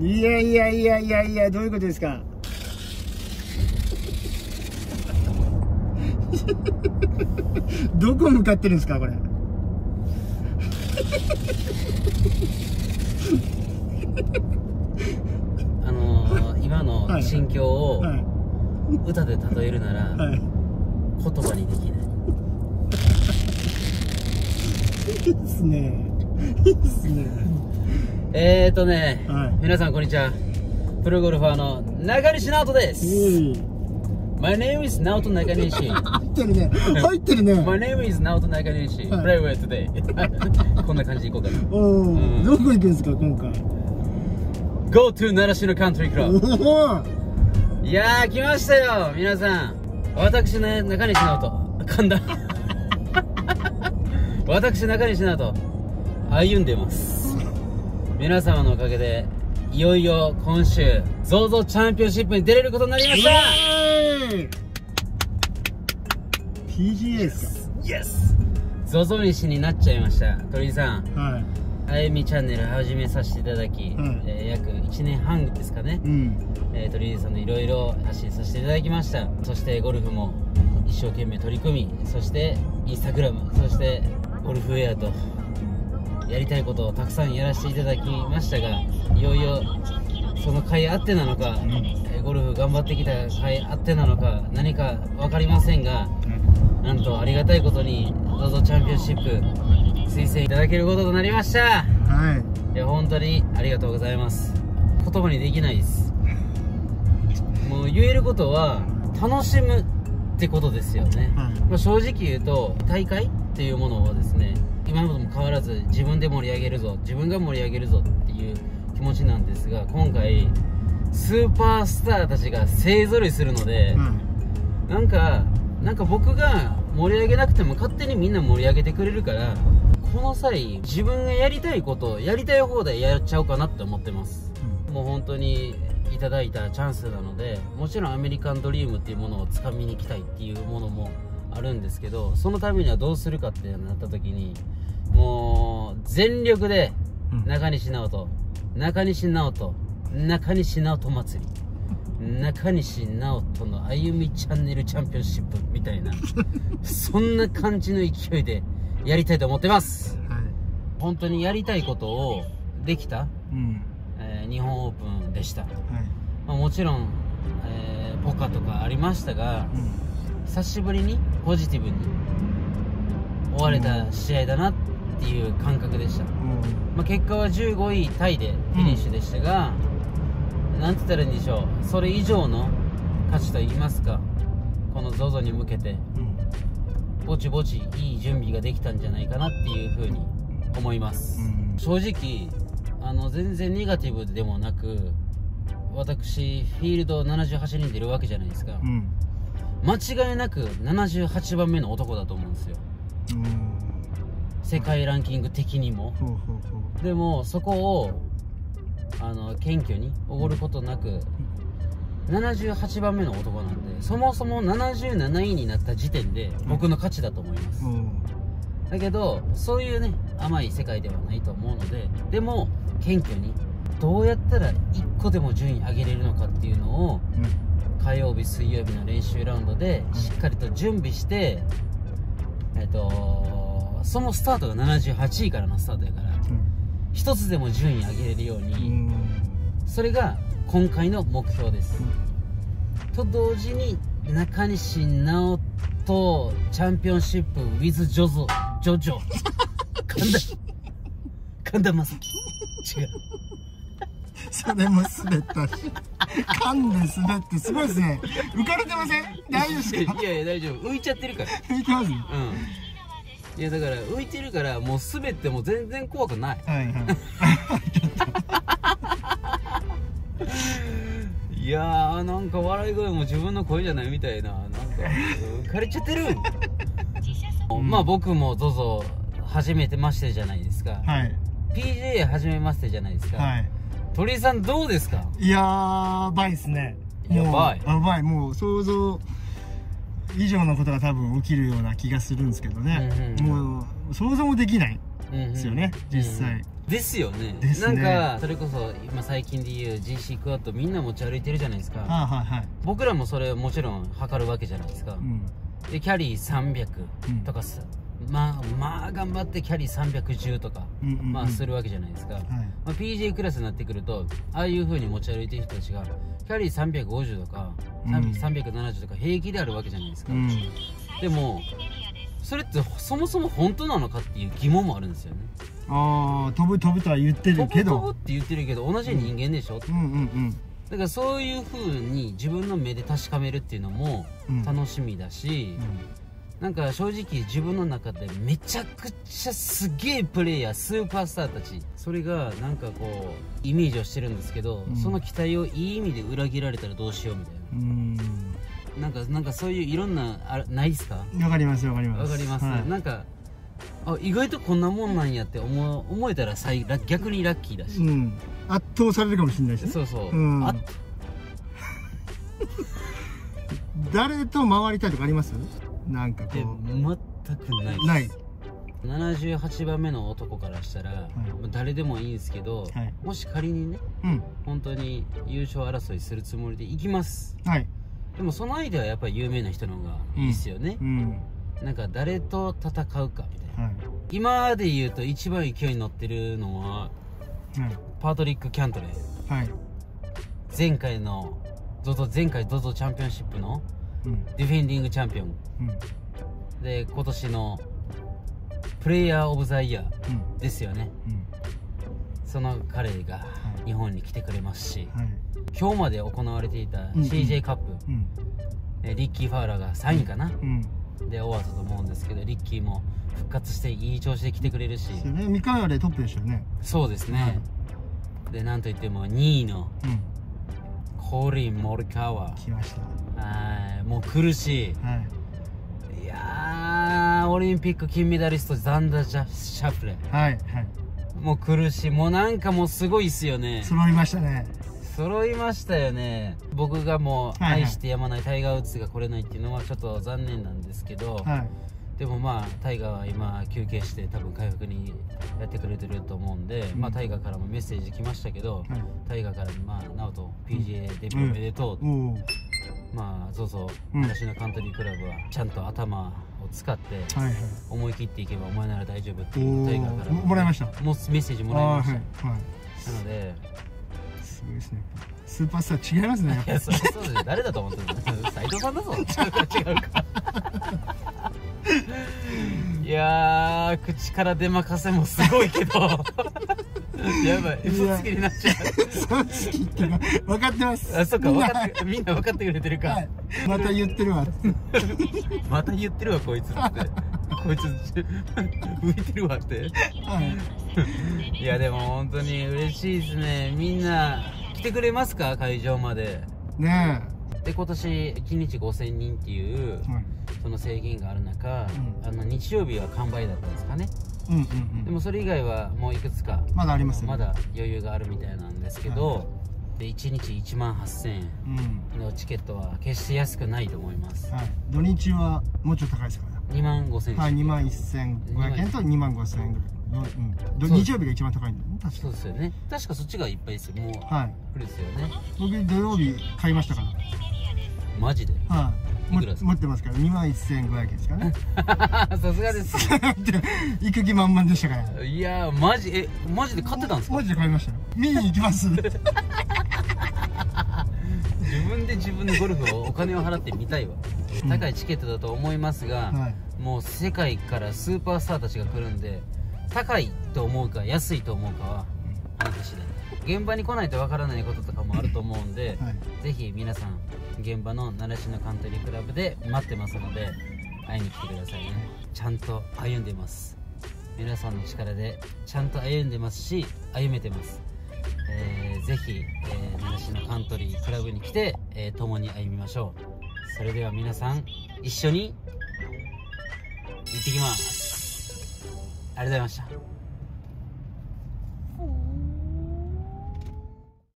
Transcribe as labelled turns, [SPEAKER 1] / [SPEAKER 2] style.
[SPEAKER 1] いやいやいやいやいやどういうことですか？どこ向かってるんですかこれ？
[SPEAKER 2] あのー、今の心境を
[SPEAKER 1] はい。
[SPEAKER 2] 歌で例えるなら、
[SPEAKER 1] はい。
[SPEAKER 2] 言葉にできない。
[SPEAKER 1] いいっすね。いいっすね
[SPEAKER 2] えーとね、
[SPEAKER 1] はい。
[SPEAKER 2] 皆さんこんにちは。プロゴルファーの中西直人です、My name is 直人中西
[SPEAKER 1] 入ってるね。入ってるね。
[SPEAKER 2] My name is 直人中西、
[SPEAKER 1] はい。
[SPEAKER 2] Play today. こんな感じでいこうかな。
[SPEAKER 1] おお、
[SPEAKER 2] うん。
[SPEAKER 1] どこ行くんですか今回。
[SPEAKER 2] Go to 習志野カントリー。クラブいやー来ましたよ。皆さん。私の中西直人。噛んだ私中西直人。歩んでます皆様のおかげでいよいよ今週 ZOZO チャンピオンシップに出れることになりました。
[SPEAKER 1] イエーイ PGA ですか
[SPEAKER 2] Yes! ZOZO 飯になっちゃいました。鳥居さん。
[SPEAKER 1] はい。
[SPEAKER 2] あゆみチャンネル始めさせていただき、
[SPEAKER 1] うん
[SPEAKER 2] えー約1年半ですかね、
[SPEAKER 1] うん。
[SPEAKER 2] えー、鳥居さんのいろいろ発信させていただきました。そしてゴルフも一生懸命取り組みそしてインスタグラムそしてゴルフウェアとやりたいことをたくさんやらせていただきましたがいよいよその甲斐あってなのか、えーゴルフ頑張ってきた甲斐あってなのか何か分かりませんがなんとありがたいことに ZOZO チャンピオンシップ推薦いただけることとなりました。
[SPEAKER 1] はい。
[SPEAKER 2] いや本当にありがとうございます。言葉にできないです。もう言えることは楽しむってことですよね、
[SPEAKER 1] はい。
[SPEAKER 2] まあ、正直言うと大会っていうものをですね今までも変わらず自分で盛り上げるぞ自分が盛り上げるぞっていう気持ちなんですが今回スーパースターたちが勢ぞろいするので、なんかなんか僕が盛り上げなくても勝手にみんな盛り上げてくれるからこの際自分がやりたいことをやりたい放題やっちゃおうかなって思ってます。もう本当にいただいたチャンスなのでもちろんアメリカンドリームっていうものをつかみに行きたいっていうものもあるんですけどそのためにはどうするかってなった時にもう全力で
[SPEAKER 1] うん。
[SPEAKER 2] 中西直人中西直人中西直人祭り。中西直人の歩みチャンネルチャンピオンシップみたいなそんな感じの勢いでやりたいと思ってます。
[SPEAKER 1] はい。
[SPEAKER 2] 本当にやりたいことをできた、
[SPEAKER 1] うん。
[SPEAKER 2] えー日本オープンでした、
[SPEAKER 1] はい。
[SPEAKER 2] まあ、もちろん、えーポカとかありましたが
[SPEAKER 1] うん。
[SPEAKER 2] 久しぶりにポジティブに終われた試合だなっていう感覚でした、まあ、結果は15位タイでフィニッシュでしたが、なんて言ったらいいんでしょう。それ以上の価値と言いますかこの ZOZO に向けて
[SPEAKER 1] うん
[SPEAKER 2] ぼちぼちいい準備ができたんじゃないかなっていうふうに思います、
[SPEAKER 1] うん。
[SPEAKER 2] 正直あの全然ネガティブでもなく私フィールド78人出るわけじゃないですか、
[SPEAKER 1] うん
[SPEAKER 2] 間違いなく78番目の男だと思うんですよ。
[SPEAKER 1] うん。
[SPEAKER 2] 世界ランキング的にも。でもそこをあの謙虚におごることなく78番目の男なんでそもそも77位になった時点で僕の勝ちだと思います。
[SPEAKER 1] ううん。
[SPEAKER 2] だけどそういうね甘い世界ではないと思うのででも謙虚にどうやったら1個でも順位上げれるのかっていうのを火曜日水曜日の練習ラウンドでしっかりと準備してえっとそのスタートが78位からのスタートやから一つでも順位上げれるよう
[SPEAKER 1] う
[SPEAKER 2] に
[SPEAKER 1] ん。
[SPEAKER 2] それが今回の目標です。と同時に中西直人チャンピオンシップ with ジョゾジョジョ。神田神田正輝。違う。
[SPEAKER 1] それも滑ったし噛んで滑ってすごいですね。浮かれてません？大丈夫ですか？
[SPEAKER 2] いやいや大丈夫。浮いちゃってるから。
[SPEAKER 1] 浮いてます？
[SPEAKER 2] うん。いやだから浮いてるからもう滑っても全然怖くない。
[SPEAKER 1] はいはい
[SPEAKER 2] い。やーなんか笑い声も自分の声じゃないみたいな。なんか浮かれちゃってる。まあ僕も ZOZO 初めてましてじゃないですか、
[SPEAKER 1] はい。
[SPEAKER 2] PJ 初めましてじゃないですか、
[SPEAKER 1] はい
[SPEAKER 2] 鳥居さんどうですか？
[SPEAKER 1] やばいですね。
[SPEAKER 2] やばい。
[SPEAKER 1] やばい。もう想像以上のことが多分起きるような気がするんですけどね、
[SPEAKER 2] うんうん
[SPEAKER 1] もう想像もできない
[SPEAKER 2] うんうん
[SPEAKER 1] ですよね、実際、
[SPEAKER 2] ですよね。
[SPEAKER 1] ですね。
[SPEAKER 2] なんかそれこそ今最近で言う GC クワッドみんな持ち歩いてるじゃないですか。
[SPEAKER 1] はいはいはい。
[SPEAKER 2] 僕らもそれもちろん測るわけじゃないですか、
[SPEAKER 1] うん。
[SPEAKER 2] でキャリー
[SPEAKER 1] うん。
[SPEAKER 2] 300とかさ、まあまあ頑張ってキャリー310とか、
[SPEAKER 1] うんうんうん。
[SPEAKER 2] まあするわけじゃないですか、
[SPEAKER 1] はい。
[SPEAKER 2] まあ、PJ クラスになってくるとああいう風に持ち歩いてる人たちがキャリー350とか、
[SPEAKER 1] うん。
[SPEAKER 2] 370とか平気であるわけじゃないですか、
[SPEAKER 1] うん。
[SPEAKER 2] でもそれってそもそも本当なのかっていう疑問もあるんですよね。
[SPEAKER 1] ああ飛ぶ飛ぶとは言ってるけど。
[SPEAKER 2] 飛ぶって言ってるけど同じ人間でしょ、
[SPEAKER 1] うんうん
[SPEAKER 2] だからそういう風に自分の目で確かめるっていうのも
[SPEAKER 1] うん。
[SPEAKER 2] 楽しみだし、なんか正直自分の中でめちゃくちゃすげえプレイヤースーパースターたちそれがなんかこうイメージをしてるんですけど、
[SPEAKER 1] うん。
[SPEAKER 2] その期待をいい意味で裏切られたらどうしようみたい
[SPEAKER 1] うん。
[SPEAKER 2] ななんかなんかそういういろんなあないですか？
[SPEAKER 1] うんわかりますわかります。
[SPEAKER 2] わかります、
[SPEAKER 1] はい。
[SPEAKER 2] なんかあ意外とこんなもんなんやって思う思えたら最ラ逆にラッキーだし、
[SPEAKER 1] うん。圧倒されるかもしれないしね。
[SPEAKER 2] そうそう、
[SPEAKER 1] うん。
[SPEAKER 2] あ
[SPEAKER 1] 誰と回りたいとかあります？なんかこ
[SPEAKER 2] 全くないです。
[SPEAKER 1] うない。
[SPEAKER 2] 78番目の男からしたら、
[SPEAKER 1] い。
[SPEAKER 2] まあ誰でもいいんですけど、
[SPEAKER 1] はい。
[SPEAKER 2] もし仮にね
[SPEAKER 1] うん。
[SPEAKER 2] 本当に優勝争いするつもりで行きます。
[SPEAKER 1] はい。
[SPEAKER 2] でもその相手はやっぱり有名な人の方がいいですよね。
[SPEAKER 1] う、ん。
[SPEAKER 2] なんか誰と戦うかみたいな。
[SPEAKER 1] はい。
[SPEAKER 2] 今で言うと一番勢いに乗ってるのは
[SPEAKER 1] はい。
[SPEAKER 2] パートリック・キャントレー。
[SPEAKER 1] はい。
[SPEAKER 2] 前回の ZOZO 前回 ZOZO チャンピオンシップの
[SPEAKER 1] うん。
[SPEAKER 2] ディフェンディングチャンピオン。
[SPEAKER 1] うん。
[SPEAKER 2] で今年のプレイヤー・オブ・ザ・イヤー
[SPEAKER 1] うん。
[SPEAKER 2] ですよね。
[SPEAKER 1] うん。
[SPEAKER 2] その彼が
[SPEAKER 1] い。
[SPEAKER 2] 日本に来てくれますし
[SPEAKER 1] はい。
[SPEAKER 2] 今日まで行われていた
[SPEAKER 1] うん
[SPEAKER 2] CJ カップ、
[SPEAKER 1] うん。
[SPEAKER 2] えリッキー・ファウラーが3位かな、
[SPEAKER 1] うん。
[SPEAKER 2] で終わったと思うんですけどリッキーも復活していい調子で来てくれるし。
[SPEAKER 1] そうね。三河でトップでしたよね。
[SPEAKER 2] そうですね、でなんといっても2位の
[SPEAKER 1] うん。
[SPEAKER 2] コリン・モルカワ。
[SPEAKER 1] 来ました。
[SPEAKER 2] はいもう苦し
[SPEAKER 1] はい。
[SPEAKER 2] いいやーオリンピック金メダリストザンダ・ジャシャフレ。
[SPEAKER 1] はいはい。
[SPEAKER 2] もう苦しい。もうなんかもうすごいっすよね。
[SPEAKER 1] 揃いましたね。
[SPEAKER 2] 揃いましたよね。僕がもう愛してやまないタイガー・ウッズが来れないっていうのはちょっと残念なんですけど、
[SPEAKER 1] はい。
[SPEAKER 2] でもまあタイガーは今休憩して多分回復にやってくれてると思うんで、まあタイガーからもメッセージ来ましたけど、
[SPEAKER 1] はい。
[SPEAKER 2] タイガーからまあ直人 PGA デビューおめでとう、
[SPEAKER 1] おお
[SPEAKER 2] まあそうそう
[SPEAKER 1] うん。
[SPEAKER 2] 私のカントリークラブはちゃんと頭を使って思い切っていけばお前なら大丈夫って
[SPEAKER 1] お
[SPEAKER 2] いうタイガーから
[SPEAKER 1] ももらいました。
[SPEAKER 2] もうメッセージもらいました、
[SPEAKER 1] はいはい。
[SPEAKER 2] なのです
[SPEAKER 1] ごいですね。スーパースター違いますね。
[SPEAKER 2] いやそうそうです。よ誰だと思ってるの？斉藤さんだぞ。違うか違うか。いやー口から出まかせもすごいけど やばい嘘つきになっちゃ
[SPEAKER 1] そう好きっていうか分かってます。
[SPEAKER 2] うあそっか分
[SPEAKER 1] みんな。
[SPEAKER 2] かってみんな分かってくれてるか、
[SPEAKER 1] はい。また言ってるわ。
[SPEAKER 2] また言ってるわこいつって。こいつ浮いてるわって。
[SPEAKER 1] はい。
[SPEAKER 2] いやでも本当に嬉しいですね。みんな来てくれますか？会場まで。
[SPEAKER 1] ね
[SPEAKER 2] で今年1日5000人っていう
[SPEAKER 1] えはい。
[SPEAKER 2] その制限がある中、
[SPEAKER 1] ん。
[SPEAKER 2] あの日曜日は完売だったんですかね
[SPEAKER 1] うんうんうん。
[SPEAKER 2] でもそれ以外はもういくつか
[SPEAKER 1] まだありますよ
[SPEAKER 2] まだ余裕があるみたいなんですけど、で1日1万8000円
[SPEAKER 1] うん。
[SPEAKER 2] のチケットは決して安くないと思います。
[SPEAKER 1] はい。土日はもうちょっと高いですから
[SPEAKER 2] 2万5000円、
[SPEAKER 1] はい2万1500円と2万5000円ぐらいのうん。日曜日が一番高いんだよね確か
[SPEAKER 2] そうですよね。確かそっちがいっぱいですよ。もう
[SPEAKER 1] はい。
[SPEAKER 2] 来るですよね。
[SPEAKER 1] 僕土曜日買いましたか
[SPEAKER 2] マジで？
[SPEAKER 1] らはい持ってます。から。2万1500円ですかね。
[SPEAKER 2] さすがです。
[SPEAKER 1] で行く気満々でしたから
[SPEAKER 2] いやーマジ？えマジで買ってたんですか？
[SPEAKER 1] マジで買いましたよ。見に行きます。
[SPEAKER 2] 自分で自分のゴルフをお金を払ってみたいわ。
[SPEAKER 1] うん
[SPEAKER 2] 高いチケットだと思いますが、
[SPEAKER 1] はい。
[SPEAKER 2] もう世界からスーパースターたちが来るんで高いと思うか安いと思うかはあなた次第現場に来ないとわからないこととかもあると思うんで、
[SPEAKER 1] はい。
[SPEAKER 2] ぜひ皆さん現場の習志野カントリークラブで待ってますので会いに来てくださいね。ちゃんと歩んでます。皆さんの力でちゃんと歩んでますし歩めてます、えー、ぜひ、えー、習志野カントリークラブに来て、えー共に歩みましょう。それでは皆さん一緒に行ってきます。ありがとうございました